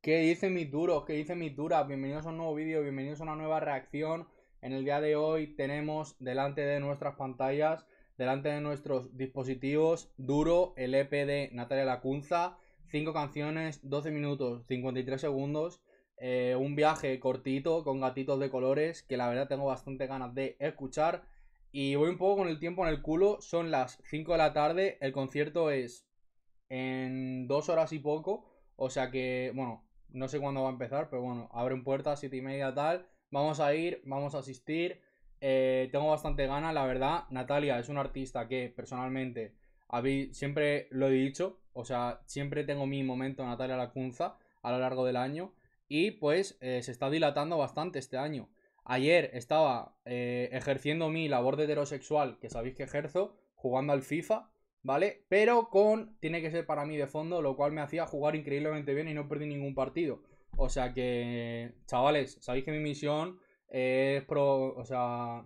¿Qué dicen mis duros? ¿Qué dicen mis duras? Bienvenidos a un nuevo vídeo, bienvenidos a una nueva reacción. En el día de hoy tenemos delante de nuestras pantallas, delante de nuestros dispositivos, Duro, el EP de Natalia Lacunza. 5 canciones, 12 minutos, 53 segundos. Eh, un viaje cortito con gatitos de colores que la verdad tengo bastante ganas de escuchar. Y voy un poco con el tiempo en el culo. Son las 5 de la tarde. El concierto es en dos horas y poco. O sea que, bueno, no sé cuándo va a empezar, pero bueno, abren puertas, siete y media tal. Vamos a ir, vamos a asistir. Eh, tengo bastante ganas, la verdad. Natalia es una artista que personalmente siempre lo he dicho. O sea, siempre tengo mi momento Natalia Lacunza a lo largo del año. Y pues eh, se está dilatando bastante este año. Ayer estaba eh, ejerciendo mi labor de heterosexual, que sabéis que ejerzo, jugando al FIFA. ¿Vale? Pero con, tiene que ser para mí de fondo, lo cual me hacía jugar increíblemente bien y no perdí ningún partido. O sea que, chavales, sabéis que mi misión es pro, o sea,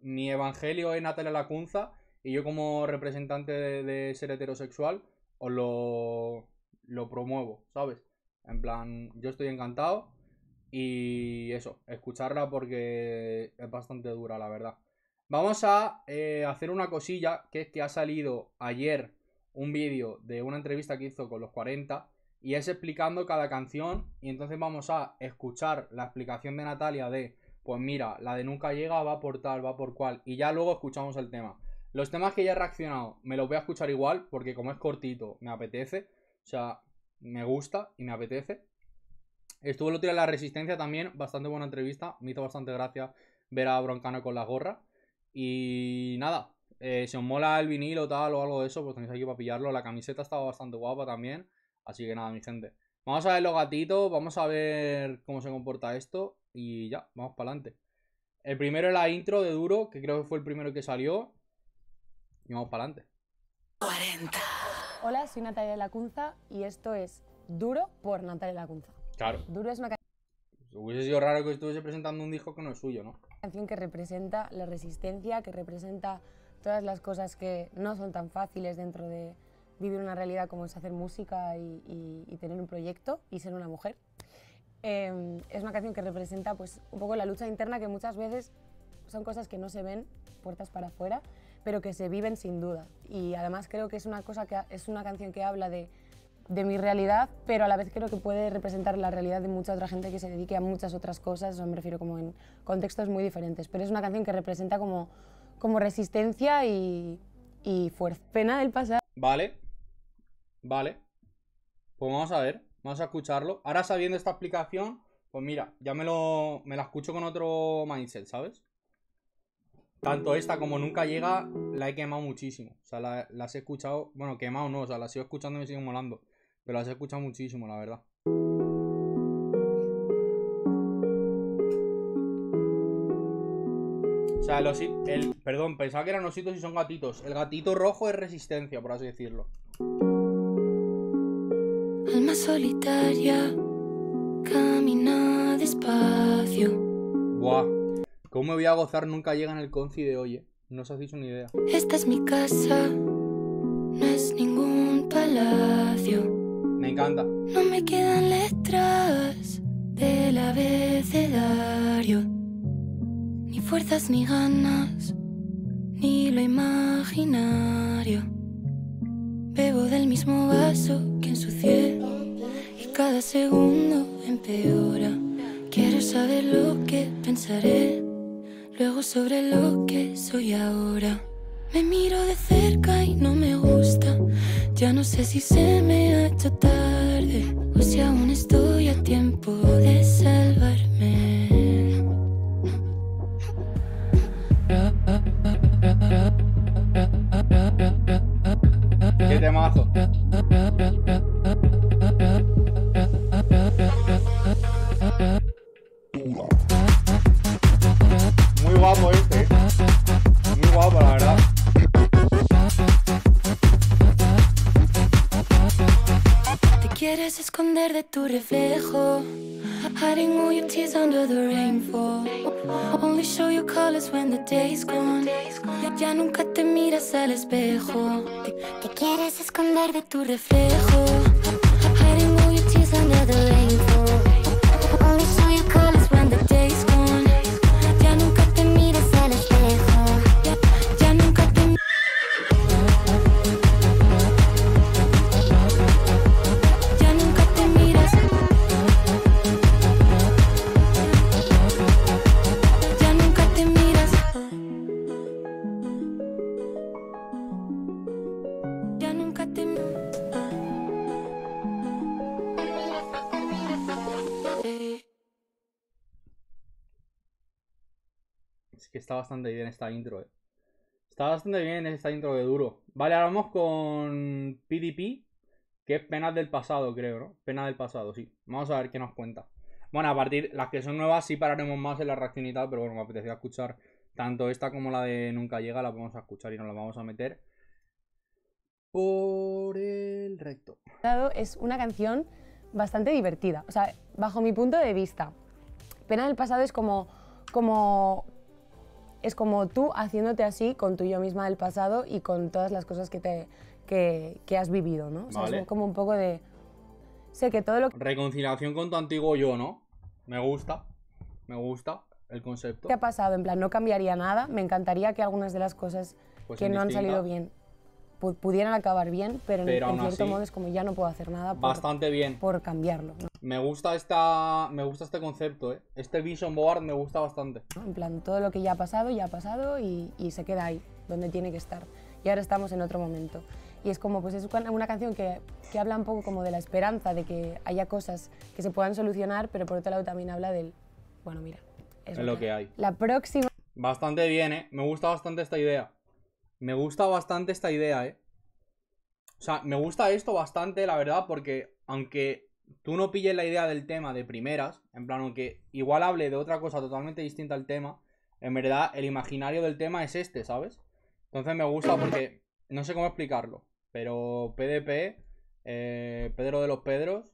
mi evangelio es Natalia Lacunza y yo como representante de, ser heterosexual os lo, lo promuevo, ¿sabes? En plan, yo estoy encantado y eso, escucharla porque es bastante dura, la verdad. Vamos a eh, hacer una cosilla, que es que ha salido ayer un vídeo de una entrevista que hizo con los 40 y es explicando cada canción y entonces vamos a escuchar la explicación de Natalia de, pues mira, la de nunca llega va por tal, va por cual y ya luego escuchamos el tema. Los temas que ya he reaccionado me los voy a escuchar igual porque como es cortito me apetece, o sea, me gusta y me apetece. Estuvo el otro día en La Resistencia también, bastante buena entrevista, me hizo bastante gracia ver a Broncano con la gorra. Y nada, eh, si os mola el vinilo tal o algo de eso, pues tenéis aquí para pillarlo. La camiseta estaba bastante guapa también. Así que nada, mi gente. Vamos a ver los gatitos, vamos a ver cómo se comporta esto. Y ya, vamos para adelante. El primero es la intro de Duro, que creo que fue el primero que salió. Y vamos para adelante. 40. Hola, soy Natalia Lacunza y esto es Duro por Natalia Lacunza. Claro. Duro es una Hubiese sido raro que estuviese presentando un disco que no es suyo, ¿no? Canción que representa la resistencia, que representa todas las cosas que no son tan fáciles dentro de vivir una realidad como es hacer música y, tener un proyecto y ser una mujer. Em, es una canción que representa pues, un poco la lucha interna que muchas veces son cosas que no se ven puertas para afuera, pero que se viven sin duda. Y además creo que es una, cosa que, es una canción que habla de de mi realidad, pero a la vez creo que puede representar la realidad de mucha otra gente que se dedique a muchas otras cosas, o me refiero como en contextos muy diferentes, pero es una canción que representa como, como resistencia y, fuerza. Pena del pasado. Vale, vale, pues vamos a ver, vamos a escucharlo. Ahora sabiendo esta explicación, pues mira, ya me, lo, me la escucho con otro mindset, ¿sabes? Tanto esta como nunca llega, la he quemado muchísimo. O sea, la, las he escuchado, bueno, quemado no, o sea, las sigo escuchando y me siguen molando. Pero las he escuchado muchísimo, la verdad. O sea, los, el, perdón, pensaba que eran ositos y son gatitos. El gatito rojo es resistencia, por así decirlo. Alma solitaria, camina despacio. Buah. ¿Cómo me voy a gozar? Nunca llega en el conci de hoy, ¿eh? No os hacéis una idea. Esta es mi casa, no es ningún palacio. No me quedan letras del abecedario, ni fuerzas ni ganas, ni lo imaginario. Bebo del mismo vaso que ensucié y cada segundo empeora. Quiero saber lo que pensaré luego sobre lo que soy ahora. Me miro de cerca y no me gusta. Ya no sé si se me ha hecho tarde o si aún esconder de tu reflejo. Hiding all your tears under the rainfall. Only show your colors when the day's gone. Ya nunca te miras al espejo. Te, quieres esconder de tu reflejo. Es que está bastante bien esta intro, eh. Está bastante bien esta intro de duro. Vale, ahora vamos con PDP, que es penas del pasado, creo, ¿no? Pena del pasado, sí. Vamos a ver qué nos cuenta. Bueno, a partir, las que son nuevas sí pararemos más en la reacción y tal, pero bueno, me apetecía escuchar tanto esta como la de Nunca Llega, la vamos a escuchar y nos la vamos a meter por el recto. Es una canción bastante divertida, o sea, bajo mi punto de vista. Pena del pasado es como, como, es como tú haciéndote así con tu yo misma del pasado y con todas las cosas que, te, que, que has vivido, ¿no? O sea, Vale. es como un poco de... Sé que todo lo que Reconciliación con tu antiguo yo, ¿no? Me gusta. Me gusta el concepto. ha pasado, en plan, no cambiaría nada. Me encantaría que algunas de las cosas Pues que no han salido bien pu- pudieran acabar bien, pero, en- Pero en, aún cierto modo es como ya no puedo hacer nada por, Bastante bien. por cambiarlo. ¿no? Me gusta esta. Me gusta este concepto, eh. Este vision board me gusta bastante. En plan, todo lo que ya ha pasado, ya ha pasado y, y se queda ahí, donde tiene que estar. Y ahora estamos en otro momento. Y es como, pues es una una canción que, que habla un poco como de la esperanza, de que haya cosas que se puedan solucionar, pero por otro lado también habla del, bueno, mira, es, Es lo que hay. La próxima Bastante bien, eh. Me gusta bastante esta idea. Me gusta bastante esta idea, eh. O sea, me gusta esto bastante, la verdad, porque aunque tú no pilles la idea del tema de primeras, en plan, aunque igual hable de otra cosa totalmente distinta al tema, en verdad el imaginario del tema es este, ¿sabes? Entonces me gusta porque no sé cómo explicarlo, pero PDP, eh, Pedro de los Pedros,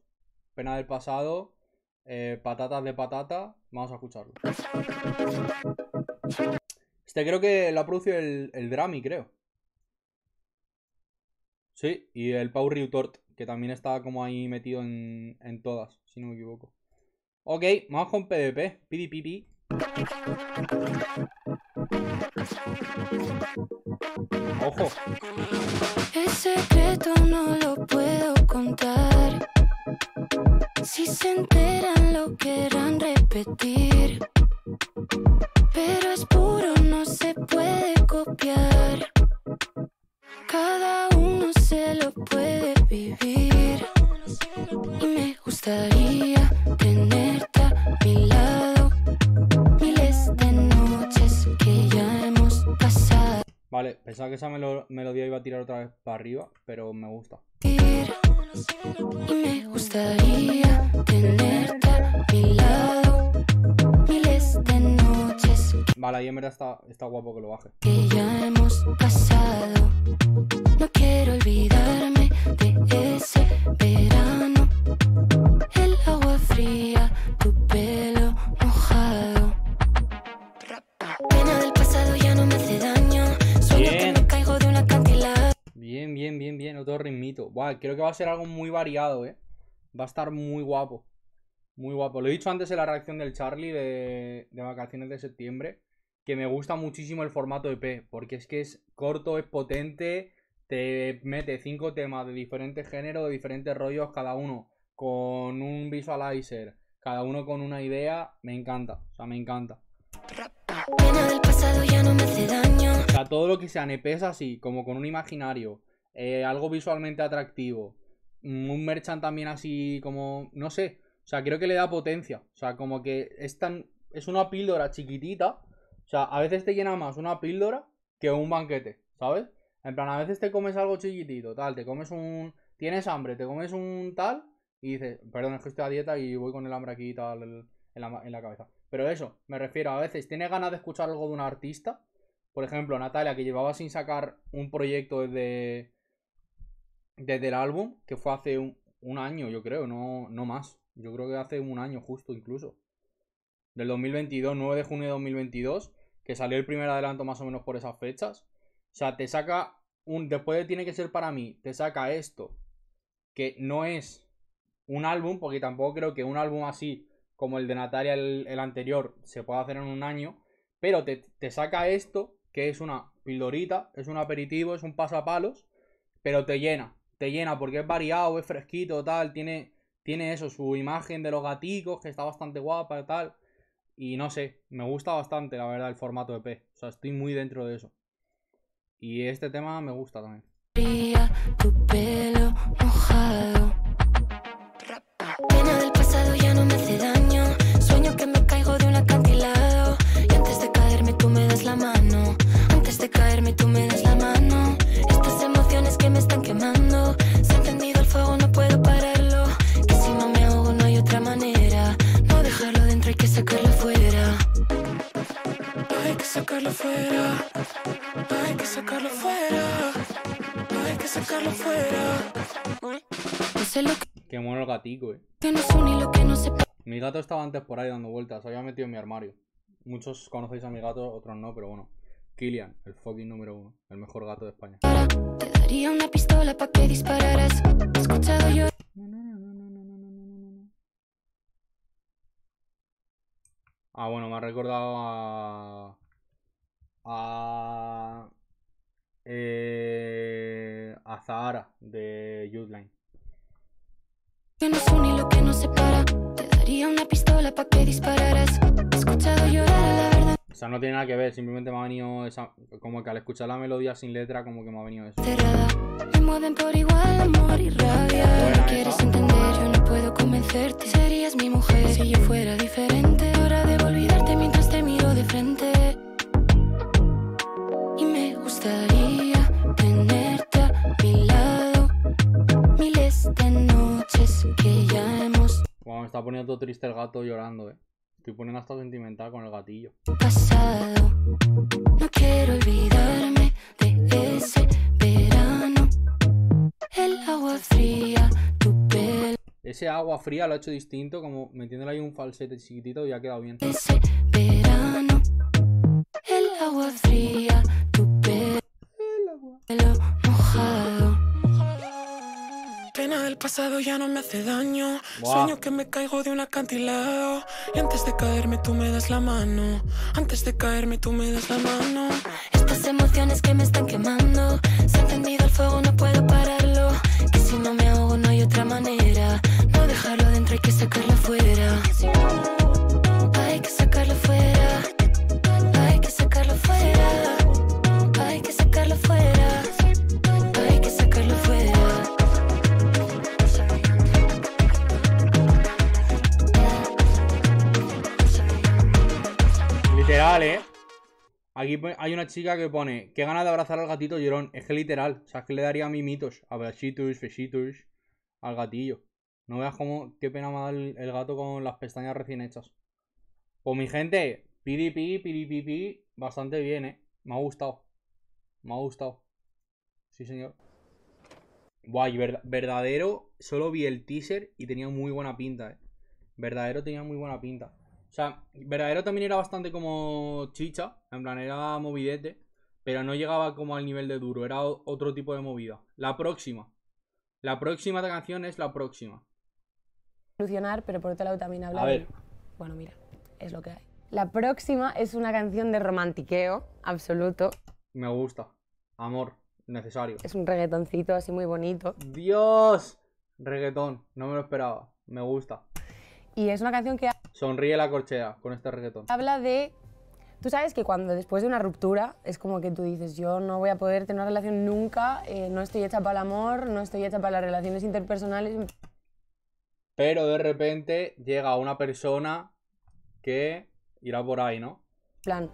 Pena del Pasado, eh, Patatas de Patata, vamos a escucharlo. Este creo que lo ha producido el, el Drami, creo. Sí, y el Pau Riutort, que también está como ahí metido en, en todas, si no me equivoco. Ok, vamos con PDP, PDPP. Ojo, El secreto no lo puedo contar. Si se enteran lo querrán repetir. Copiar. Cada uno se lo puede vivir. Y me gustaría tenerte a mi lado. Miles de noches que ya hemos pasado. vale, pensaba que esa melo- melodía iba a tirar otra vez para arriba, pero me gusta. Y me gustaría tenerte a mi lado. Vale, ahí en verdad está, está guapo que lo baje. que ya hemos pasado. No quiero olvidarme de ese verano. El agua fría, tu pelo mojado. Pena del pasado ya no me hace daño. Sueño Bien. que me caigo de una acantilado. Bien, bien, bien, bien, otro ritmito. Buah, creo que va a ser algo muy variado, ¿eh? Va a estar muy guapo. Muy guapo. Lo he dicho antes en la reacción del Charlie de, de vacaciones de septiembre, que me gusta muchísimo el formato EP, porque es que es corto, es potente, te mete cinco temas de diferentes géneros, de diferentes rollos, cada uno con un visualizer, cada uno con una idea. Me encanta, o sea, me encanta. Pena del pasado ya no me hace daño. O sea, todo lo que sean EPs así, como con un imaginario, eh, algo visualmente atractivo, mm, un merchant también así como, no sé, o sea, creo que le da potencia. O sea, como que es tan, es una píldora chiquitita, o sea, a veces te llena más una píldora que un banquete, ¿sabes? En plan, a veces te comes algo chiquitito, tal, te comes un, tienes hambre, te comes un tal y dices, perdón, es que estoy a dieta y voy con el hambre aquí y tal en la, en la cabeza. Pero eso, me refiero, a veces tienes ganas de escuchar algo de un artista por ejemplo, Natalia, que llevaba sin sacar un proyecto desde, desde el álbum, que fue hace un, un año, yo creo, no, no más. Yo creo que hace un año justo incluso. Del 2022, 9 de junio de 2022, que salió el primer adelanto más o menos por esas fechas. O sea, te saca un... Después de Tiene que ser para mí, te saca esto, que no es un álbum, porque tampoco creo que un álbum así como el de Natalia, el, el anterior, se pueda hacer en un año. Pero te, te saca esto, que es una pildorita, es un aperitivo, es un pasapalos, pero te llena, te llena porque es variado, es fresquito, tal, tiene, tiene eso, su imagen de los gaticos, que está bastante guapa, tal. Y no sé, me gusta bastante, la verdad, el formato EP. O sea, estoy muy dentro de eso. Y este tema me gusta también. Tu pelo mojado. Hay que sacarlo fuera. Que Qué mono el gatico, eh. Mi gato estaba antes por ahí dando vueltas, había metido en mi armario. Muchos conocéis a mi gato, otros no, pero bueno. Kilian, el fucking número uno, el mejor gato de España. Te daría una pistola para que dispararas. Ah, bueno, me ha recordado a a. Eh, a Zahara de Youthline. que nos une y lo que nos separa. Te daría una pistola para que dispararas. He escuchado llorar la verdad O sea, no tiene nada que ver, simplemente me ha venido esa. Como que al escuchar la melodía sin letra, como que me ha venido eso. cerrada. Me mueven por igual amor y rabia. Buena No esa. quieres entender, yo no puedo convencerte. Serías mi mujer si yo fuera diferente. Hora de olvidarte mientras te miro de frente. Gustaría tenerte a mi lado. Miles de noches que ya hemos Wow, me está poniendo todo triste el gato llorando, eh. Estoy poniendo hasta sentimental con el gatillo. pasado. No quiero olvidarme de ese verano. El agua fría, tu pelo, Ese agua fría lo ha hecho distinto, como metiéndole ahí un falsete chiquitito y ha quedado bien. ese verano. El agua fría, pasado ya no me hace daño. Buah. Sueño que me caigo de un acantilado. Y antes de caerme tú me das la mano. Antes de caerme tú me das la mano. Estas emociones que me están quemando. Se ha encendido el fuego, no puedo pararlo. Que si no me ahogo, no hay otra manera. No dejarlo dentro, hay que sacarlo fuera. Aquí hay una chica que pone, qué ganas de abrazar al gatito llorón. Es que literal, o sea, es que le daría mimitos, abrachitos, besitos al gatillo. No veas cómo, qué pena me el, el gato con las pestañas recién hechas. Pues mi gente, piripi, piripipi, bastante bien, eh. Me ha gustado. Me ha gustado. Sí, señor. Guay, verdadero, solo vi el teaser y tenía muy buena pinta, eh. Verdadero tenía muy buena pinta. O sea, verdadero también era bastante como chicha, en plan era movidete, pero no llegaba como al nivel de duro, era otro tipo de movida. La próxima. La próxima canción es la próxima. Evolucionar, pero por otro lado también habla A de- ver. Bueno, mira, es lo que hay. La próxima es una canción de romantiqueo absoluto. Me gusta. Amor, necesario. Es un reggaetoncito así muy bonito. Dios. Reggaetón, no me lo esperaba. Me gusta. Y es una canción que Sonríe la corchea con este reggaetón. habla de... Tú sabes que cuando después de una ruptura es como que tú dices, yo no voy a poder tener una relación nunca, eh, no estoy hecha para el amor, no estoy hecha para las relaciones interpersonales. Pero de repente llega una persona que irá por ahí, ¿no? En plan,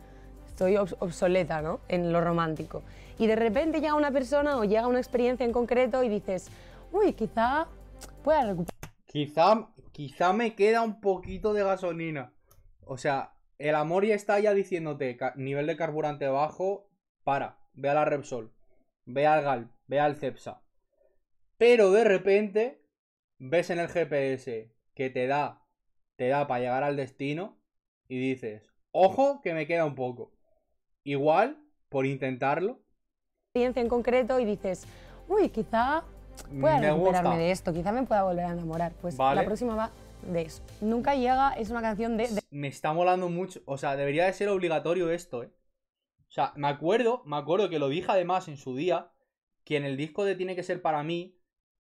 estoy obs- obsoleta, ¿no? En lo romántico. Y de repente llega una persona o llega una experiencia en concreto y dices, uy, quizá pueda recuperar. Quizá, quizá me queda un poquito de gasolina. O sea, el amor ya está ya diciéndote, nivel de carburante bajo, para, ve a la Repsol, ve al Galp, ve al Cepsa. Pero de repente ves en el GPS que te da, te da para llegar al destino y dices, ojo que me queda un poco. Igual, por intentarlo, experiencia en concreto y dices, uy, quizá pueda me recuperarme gusta. de esto, quizá me pueda volver a enamorar. Pues Vale. la próxima va de eso. Nunca llega, es una canción de... de- me está molando mucho. O sea, debería de ser obligatorio esto, ¿eh? O sea, me acuerdo, me acuerdo que lo dije además en su día, que en el disco de Tiene que ser para mí,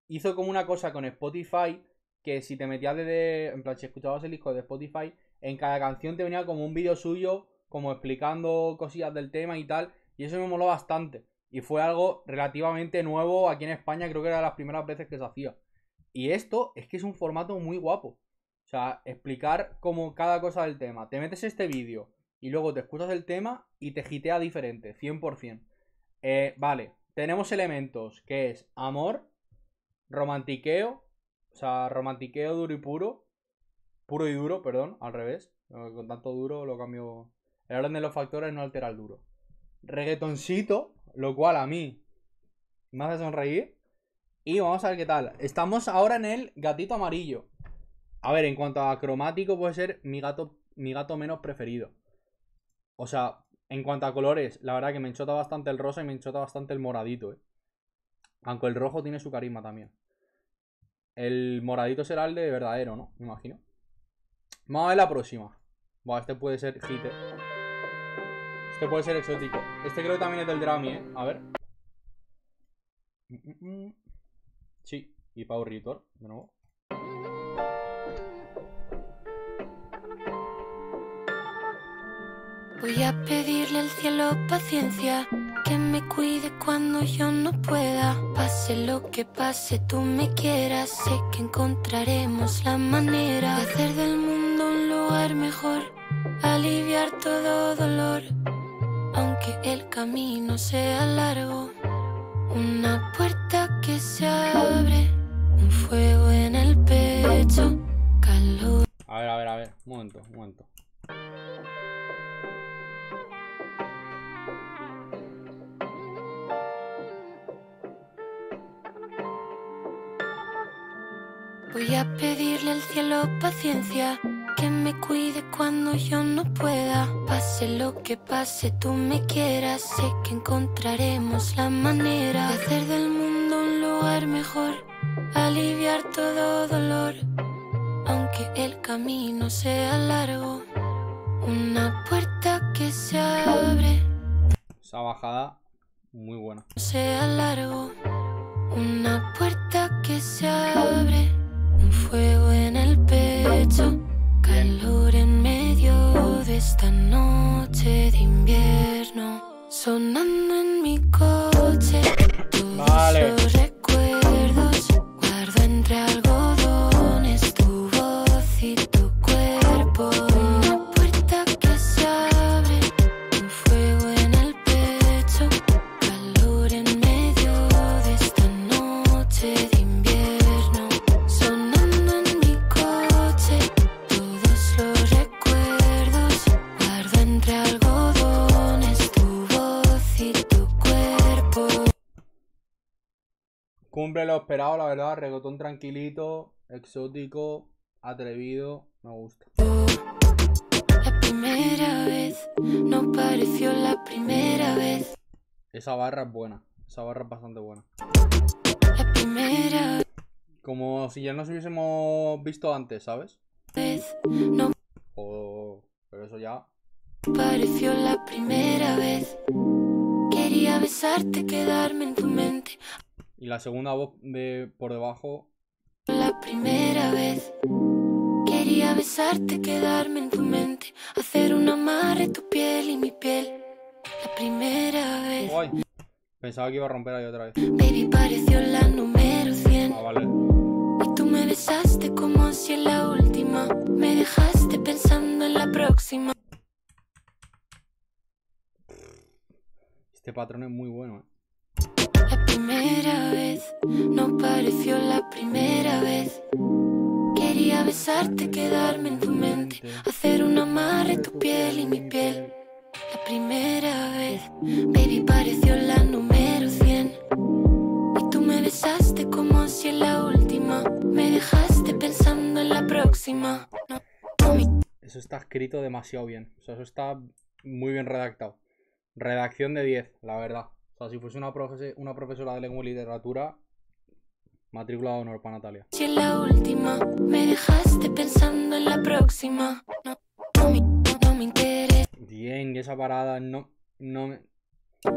hizo como una cosa con Spotify, que si te metías de, en plan, si escuchabas el disco de Spotify, en cada canción te venía como un vídeo suyo, como explicando cosillas del tema y tal, y eso me moló bastante. Y fue algo relativamente nuevo aquí en España, creo que era de las primeras veces que se hacía. Y esto es que es un formato muy guapo. O sea, explicar como cada cosa del tema. Te metes este vídeo y luego te escuchas el tema y te gitea diferente, 100%. Eh, vale, tenemos elementos que es amor, romantiqueo, o sea, romantiqueo duro y puro, puro y duro, perdón, al revés. Con tanto duro lo cambio. El orden de los factores no altera el duro. Reggaetoncito, lo cual a mí me hace sonreír. Y vamos a ver qué tal. Estamos ahora en el gatito amarillo. A ver, en cuanto a cromático, puede ser mi gato, mi gato menos preferido. O sea, en cuanto a colores, la verdad que me enchota bastante el rosa y me enchota bastante el moradito, ¿eh? Aunque el rojo tiene su carisma también. El moradito será el de verdadero, ¿no? Me imagino. Vamos a ver la próxima. Buah, este puede ser hit. ¿eh? Este puede ser exótico. Este creo que también es del Drami, ¿eh? A ver. Mm, mm, mm. Sí, y Power Ritor, de nuevo. Voy a pedirle al cielo paciencia, que me cuide cuando yo no pueda. Pase lo que pase, tú me quieras, sé que encontraremos la manera de hacer del mundo un lugar mejor, aliviar todo dolor, aunque el camino sea largo. Una puerta que se abre, un fuego en el pecho, calor. A ver, a ver, a ver. Un momento, un momento. Voy a pedirle al cielo paciencia, que me cuide cuando yo no pueda. Pase lo que pase, tú me quieras, sé que encontraremos la manera de hacer del mundo un lugar mejor, aliviar todo dolor, aunque el camino sea largo. Una puerta que se abre, Esa bajada, muy buena. sea largo. Una puerta que se abre, un fuego en el pecho, calor en medio de esta noche de invierno, sonando en mi coche. Vale. Esperado, la verdad. Regotón tranquilito, exótico, atrevido. Me gusta. La primera vez no pareció la primera vez. Esa barra es buena. Esa barra es bastante buena. La primera Como si ya nos hubiésemos visto antes, ¿sabes? vez no O... Pero eso ya... pareció la primera vez. Quería besarte, quedarme en tu mente. Y la segunda voz de por debajo... La primera vez. Quería besarte, quedarme en tu mente. Hacer un amarre tu piel y mi piel. La primera vez. ¡Ay! Pensaba que iba a romper ahí otra vez. Baby pareció la número 100. Ah, vale. Y tú me besaste como si en la última. Me dejaste pensando en la próxima. Este patrón es muy bueno, ¿eh? Primera vez no pareció la primera vez. Quería besarte, quedarme en tu mente. Hacer un amarre tu piel y mi piel. La primera vez, baby, pareció la número 100. Y tú me besaste como si en la última. Me dejaste pensando en la próxima. Eso está escrito demasiado bien. O sea, eso está muy bien redactado. Redacción de 10, la verdad. O sea, si fuese una, profese- una profesora de lengua y literatura, matrícula de honor para Natalia. Si en la última me dejaste pensando en la próxima. No, no, me- no me interesa. Bien, esa parada no, no me...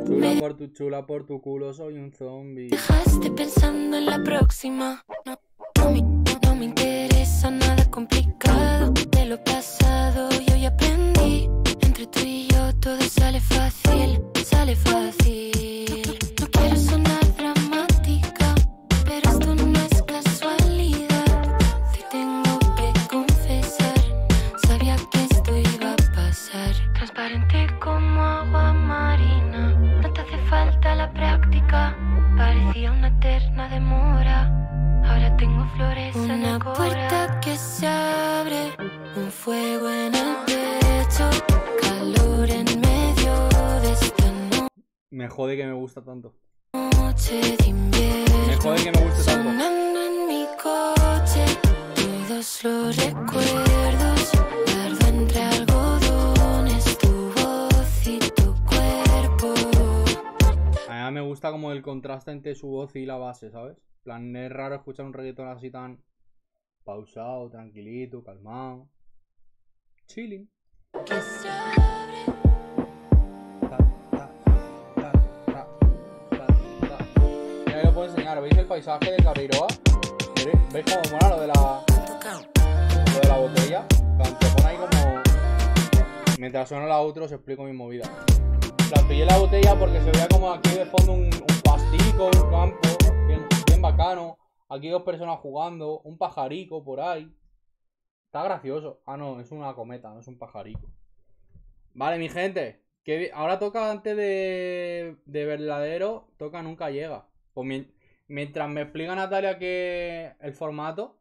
Chula por tu chula por tu culo, soy un zombie. Dejaste pensando en la próxima. No, no me, no me interesa nada complicado de lo pasado. Yo ya aprendí. Entre tú y yo todo sale fácil, sale fácil. No quiero sonar dramática, pero esto no es casualidad. Te tengo que confesar, sabía que esto iba a pasar. Transparente como agua marina, no te hace falta la práctica. Parecía una eterna demora. Ahora tengo flores en el Una puerta que se Me jode que me gusta tanto. Me jode que me guste tanto. Sonando en mi coche, todos los recuerdos. Guardo entre algodones tu voz y tu cuerpo. A mí me gusta como el contraste entre su voz y la base, ¿sabes? En plan, es raro escuchar un reggaetón así tan pausado, tranquilito, calmado. Chilling. Que enseñar. ¿Veis el paisaje de Cabreiroa? ¿Veis ¿Veis cómo mola lo de la, lo de la botella? Te pone ahí como... Mientras suena la outro os explico mi movida. Plan, pillé la botella porque se veía como aquí de fondo un, un pastico, un campo, bien, bien bacano. Aquí dos personas jugando, un pajarico por ahí. Está gracioso. Ah, no, es una cometa, no es un pajarico. Vale, mi gente. Que ahora toca antes de, de verdadero, toca nunca llega. Pues mien- mientras me explica Natalia que el formato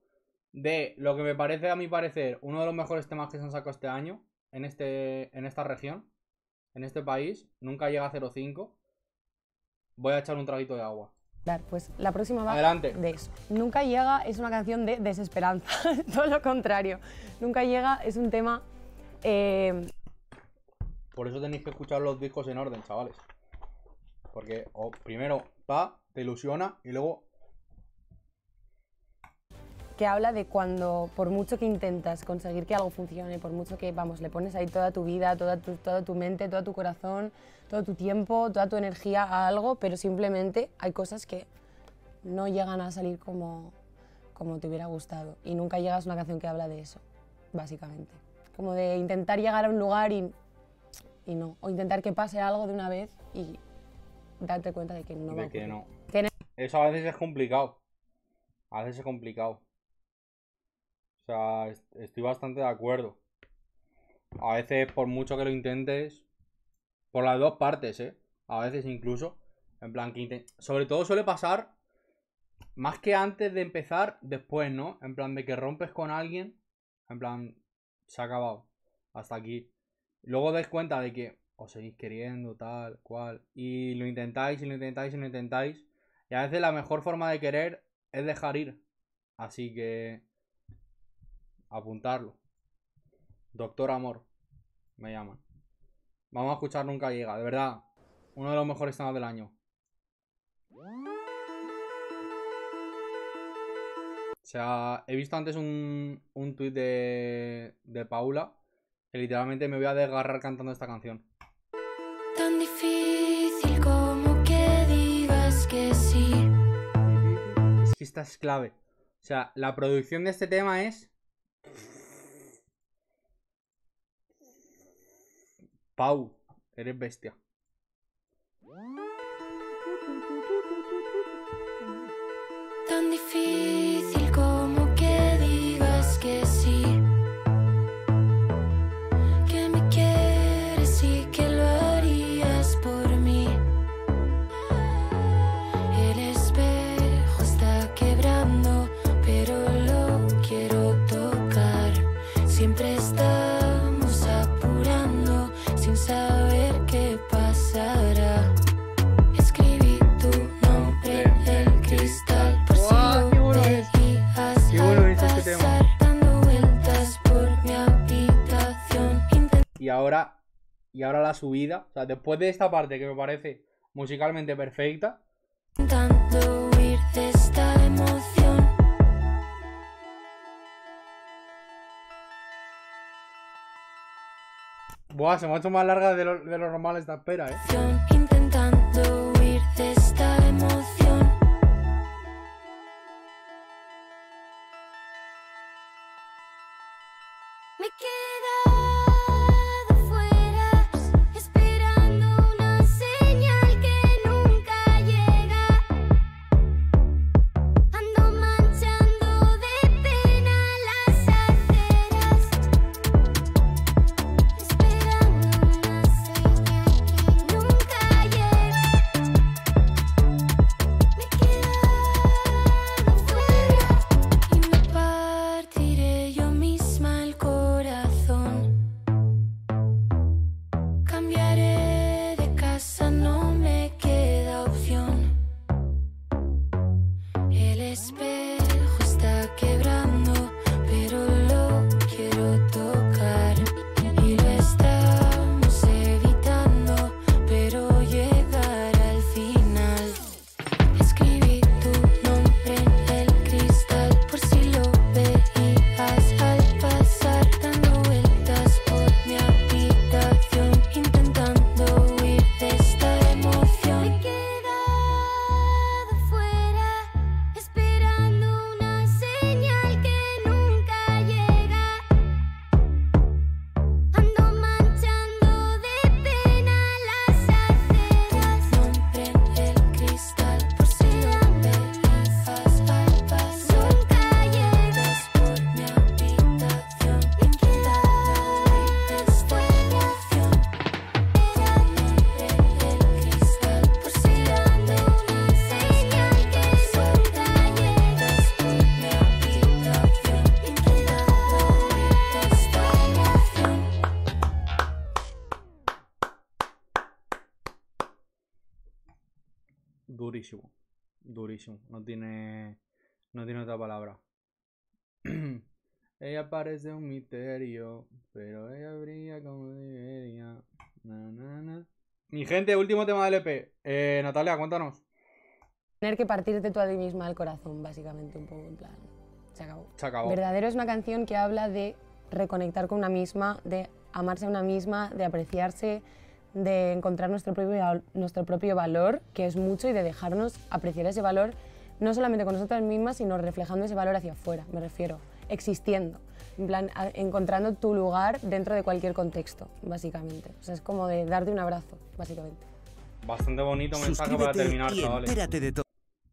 de lo que me parece a mi parecer uno de los mejores temas que se han sacado este año en este en esta región, en este país, nunca llega a 05. Voy a echar un traguito de agua. Pues la próxima va Adelante. de eso. Nunca llega es una canción de desesperanza, todo lo contrario. Nunca llega es un tema eh, Por eso tenéis que escuchar los discos en orden, chavales. Porque o primero va, te ilusiona y luego que habla de cuando, por mucho que intentas conseguir que algo funcione, por mucho que, vamos, le pones ahí toda tu vida, toda tu, toda tu mente, todo tu corazón, todo tu tiempo, toda tu energía a algo, pero simplemente hay cosas que no llegan a salir como, como te hubiera gustado. Y nunca llegas a una canción que habla de eso, básicamente. Como de intentar llegar a un lugar y, y no. O intentar que pase algo de una vez y darte cuenta de que no va de que no. Eso a veces es complicado. A veces es complicado. O sea, est- estoy bastante de acuerdo. A veces, por mucho que lo intentes, por las dos partes, ¿eh? A veces incluso. En plan, que sobre todo suele pasar más que antes de empezar, después, ¿no? En plan, de que rompes con alguien. En plan, se ha acabado. Hasta aquí. Luego dais cuenta de que os seguís queriendo, tal, cual. Y lo intentáis, y lo intentáis, y lo intentáis. Y a veces la mejor forma de querer es dejar ir. Así que. Apuntarlo. Doctor Amor. Me llaman. Vamos a escuchar Nunca Llega. De verdad. Uno de los mejores temas del año. O sea, he visto antes un, un tuit de, de Paula. Que literalmente me voy a desgarrar cantando esta canción. Esta es clave. O sea, la producción de este tema es. Pau, eres bestia. Ahora. Y ahora la subida. O sea, después de esta parte que me parece musicalmente perfecta. Intentando huir de esta emoción. Buah, se me ha hecho más larga de lo, de lo normal esta espera, eh. No tiene. No tiene otra palabra. ella parece un misterio, pero ella brilla como debería. Na, na, na. Mi gente, último tema del EP. Eh, Natalia, cuéntanos. Tener que partirte tú a ti misma el corazón, básicamente, un poco en plan. Se acabó. Se acabó. Verdadero es una canción que habla de reconectar con una misma, de amarse a una misma, de apreciarse, de encontrar nuestro propio, nuestro propio valor, que es mucho, y de dejarnos apreciar ese valor, no solamente con nosotras mismas, sino reflejando ese valor hacia afuera, me refiero, existiendo, en plan, a- encontrando tu lugar dentro de cualquier contexto, básicamente. O sea, es como de darte un abrazo, básicamente. Bastante bonito mensaje para terminar, chavales. de todo.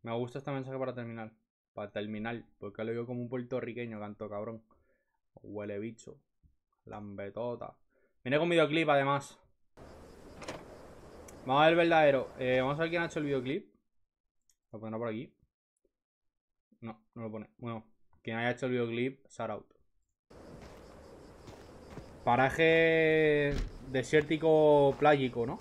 Me gusta este mensaje para terminar. Para terminar. Porque lo digo como un puertorriqueño, canto cabrón. Huele bicho. Lambetota. Viene con videoclip además. Vamos a ver el verdadero. Eh, vamos a ver quién ha hecho el videoclip. Lo pondrá por aquí. No, no lo pone. Bueno, quien haya hecho el videoclip, out. Paraje desértico plágico, ¿no?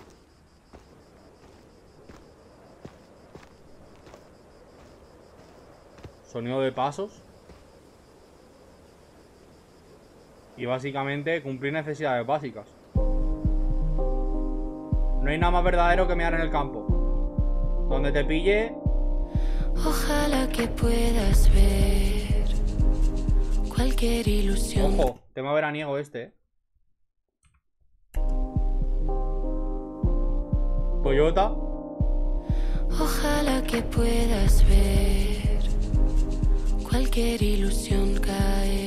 Sonido de pasos. Y básicamente cumplir necesidades básicas. No hay nada más verdadero que mear en el campo. Donde te pille, Ojalá que puedas ver cualquier ilusión. ojo, tema veraniego este, eh. Toyota, Ojalá que puedas ver cualquier ilusión caer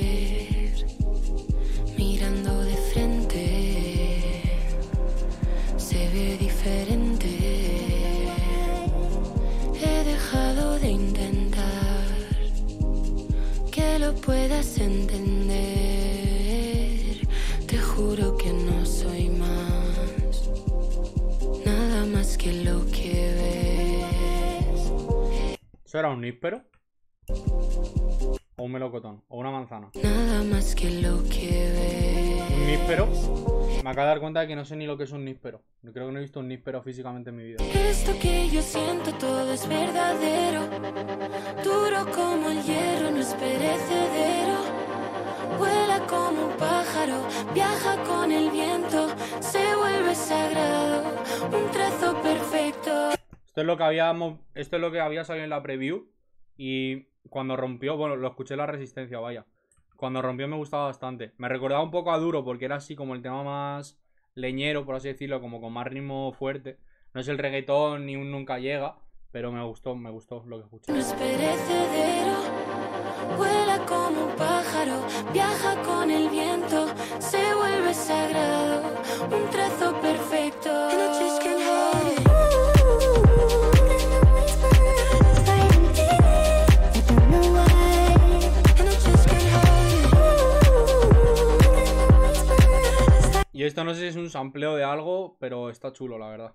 ¿eso era un níspero? O un melocotón, o una manzana. Nada más que lo que ves. Un níspero. Me acabo de dar cuenta de que no sé ni lo que es un níspero. Yo creo que no he visto un níspero físicamente en mi vida. Esto que yo siento todo es verdadero. Duro como el hierro, no es perecedero. Vuela como un pájaro, viaja con el viento. Se vuelve sagrado, un trazo perfecto. Esto es lo que habíamos. Esto es lo que había salido en la preview. Y cuando rompió, bueno, lo escuché en la resistencia, vaya. Cuando rompió me gustaba bastante. Me recordaba un poco a duro porque era así como el tema más leñero, por así decirlo, como con más ritmo fuerte. No es el reggaetón ni un nunca llega, pero me gustó, me gustó lo que escuché. No es perecedero. Vuela como un pájaro, viaja con el viento. Se vuelve sagrado, un trazo perfecto. Esto no sé si es un sampleo de algo, pero está chulo, la verdad.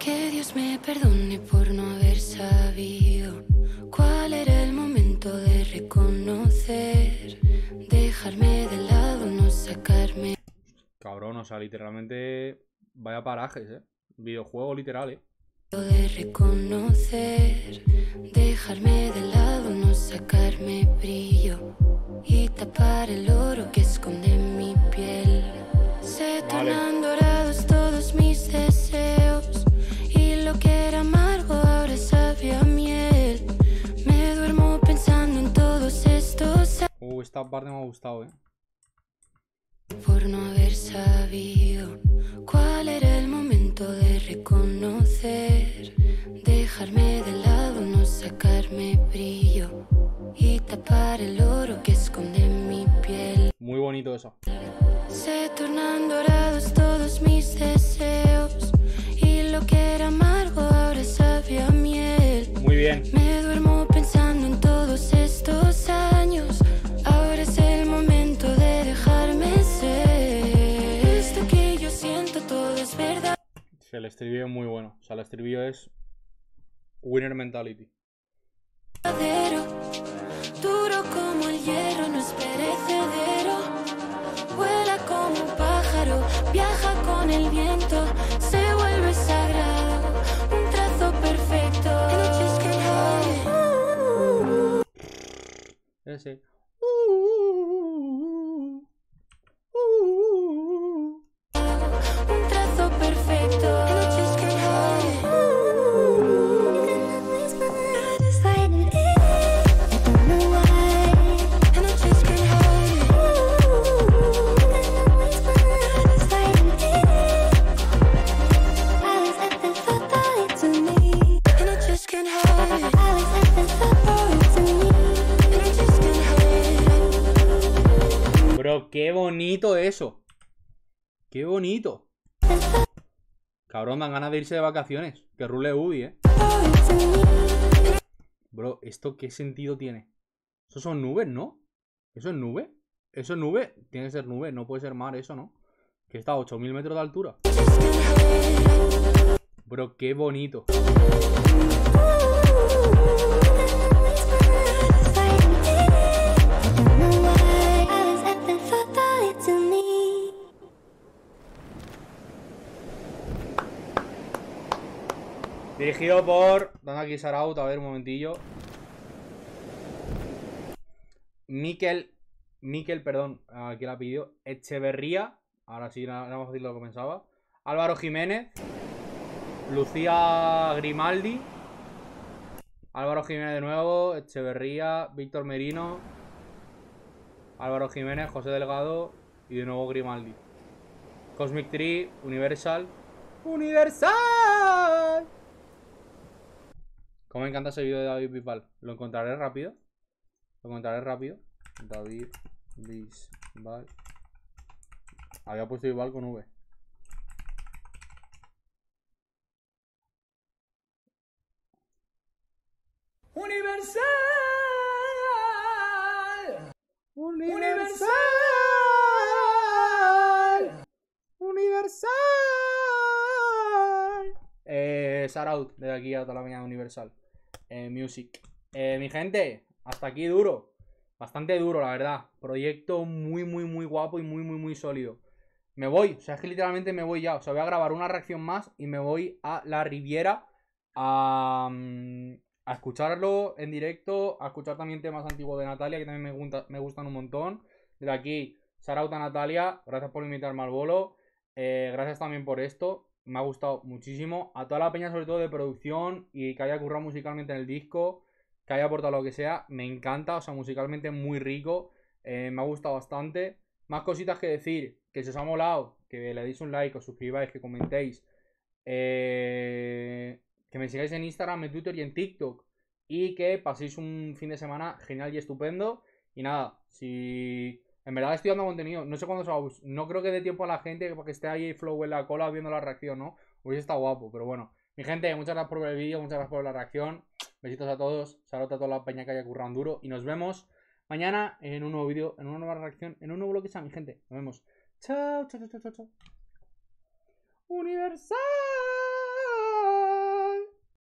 Que Dios me perdone por no haber sabido cuál era el momento de reconocer, dejarme de lado, no sacarme. Cabrón, o sea, literalmente. Vaya parajes, eh. Videojuego literal, eh. De reconocer, dejarme de lado, no sacarme brillo y tapar el oro que esconde mi piel. Se Vale. tornan dorados todos mis deseos y lo que era amargo ahora sabe a miel. Me duermo pensando en todos estos Uh, esta parte me ha gustado, eh. Por no haber sabido cuál era el momento de reconocer, dejarme de lado, no sacarme brillo y tapar el oro que esconde mi piel. Muy bonito eso. Se tornan dorados todos mis deseos y lo que era amargo ahora sabe a miel. Muy bien. Me duermo Sí, el estribillo es muy bueno. O sea, el estribillo es. Winner mentality. Duro como el hierro, no es perecedero. Vuela como el viento se vuelve sagrado, un trazo perfecto. Ese. Cabrón, dan ganas de irse de vacaciones. Que rule Ubi, eh. Bro, ¿esto qué sentido tiene? Eso son nubes, ¿no? ¿Eso es nube? ¿Eso es nube? Tiene que ser nube, no puede ser mar eso, ¿no? Que está a 8000 metros de altura. Bro, qué bonito. Dirigido por. Dando aquí Saraut, a ver un momentillo. Miquel. Miquel, perdón, aquí la pidió. Echeverría. Ahora sí, nada nada más fácil lo que pensaba. Álvaro Jiménez. Lucía Grimaldi. Álvaro Jiménez de nuevo. Echeverría. Víctor Merino. Álvaro Jiménez, José Delgado. Y de nuevo Grimaldi. Cosmic Tree, Universal. ¡Universal! Como me encanta ese vídeo de David Bisbal. Lo encontraré rápido. Lo encontraré rápido. David Bisbal. Había puesto Bisbal con V. Universal. Universal. Universal. Eh, Saraut, desde aquí a toda la mañana Universal. Eh, music. Eh, mi gente, hasta aquí duro. Bastante duro, la verdad. Proyecto muy, muy, muy guapo y muy, muy, muy sólido. Me voy, o sea, es que literalmente me voy ya. O sea, voy a grabar una reacción más y me voy a la Riviera a, mm, escucharlo en directo, a escuchar también temas antiguos de Natalia, que también me, gusta- me gustan un montón. Desde aquí, Sarauta Natalia, gracias por invitarme al bolo. Eh, gracias también por esto. Me ha gustado muchísimo. A toda la peña, sobre todo de producción y que haya currado musicalmente en el disco, que haya aportado lo que sea, me encanta. O sea, musicalmente muy rico. Eh, me ha gustado bastante. Más cositas que decir. Que si os ha molado, que le deis un like, os suscribáis, que comentéis. Eh, que me sigáis en Instagram, en Twitter y en TikTok. Y que paséis un fin de semana genial y estupendo. Y nada, si en verdad estoy dando contenido, no sé cuándo se va a No creo que dé tiempo a la gente para que esté ahí flow en la cola viendo la reacción, ¿no? Hubiese estado guapo, pero bueno. Mi gente, muchas gracias por ver el vídeo, muchas gracias por la reacción. Besitos a todos, saludos a toda la peña que haya currado duro. Y nos vemos mañana en un nuevo vídeo, en una nueva reacción, en un nuevo lo que sea, mi gente. Nos vemos. Chao, chao, chao, chao, chao. Universal.